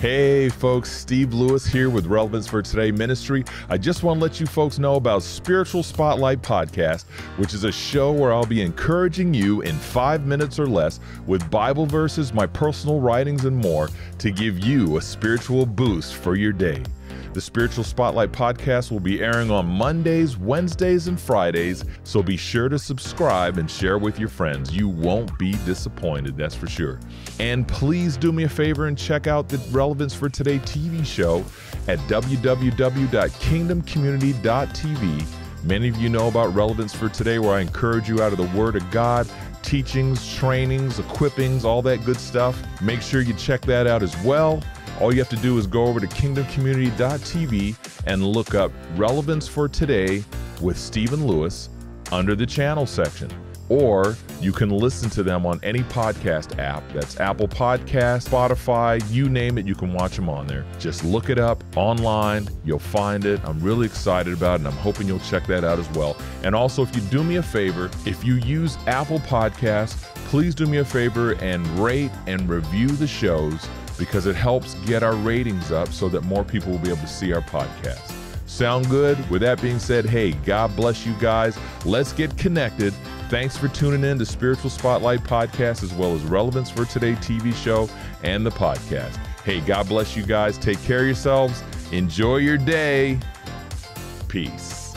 Hey folks, Steve Lewis here with Relevance for Today Ministry. I just want to let you folks know about Spiritual Spotlight Podcast, which is a show where I'll be encouraging you in five minutes or less with Bible verses, my personal writings, and more to give you a spiritual boost for your day. The Spiritual Spotlight podcast will be airing on Mondays, Wednesdays, and Fridays, so be sure to subscribe and share with your friends. You won't be disappointed, that's for sure. And please do me a favor and check out the Relevance for Today TV show at www.kingdomcommunity.tv. Many of you know about Relevance for Today, where I encourage you out of the Word of God teachings, trainings, equippings, all that good stuff. Make sure you check that out as well. All you have to do is go over to kingdomcommunity.tv and look up Relevance for Today with Stephen Lewis under the channel section. Or you can listen to them on any podcast app. That's Apple Podcast, Spotify, you name it, you can watch them on there. Just look it up online, you'll find it. I'm really excited about it, and I'm hoping you'll check that out as well. And also, if you do me a favor, if you use Apple Podcasts, please do me a favor and rate and review the shows because it helps get our ratings up so that more people will be able to see our podcast. Sound good? With that being said, hey, God bless you guys. Let's get connected. Thanks for tuning in to Spiritual Spotlight Podcast as well as Relevance for Today TV show and the podcast. Hey, God bless you guys. Take care of yourselves. Enjoy your day. Peace.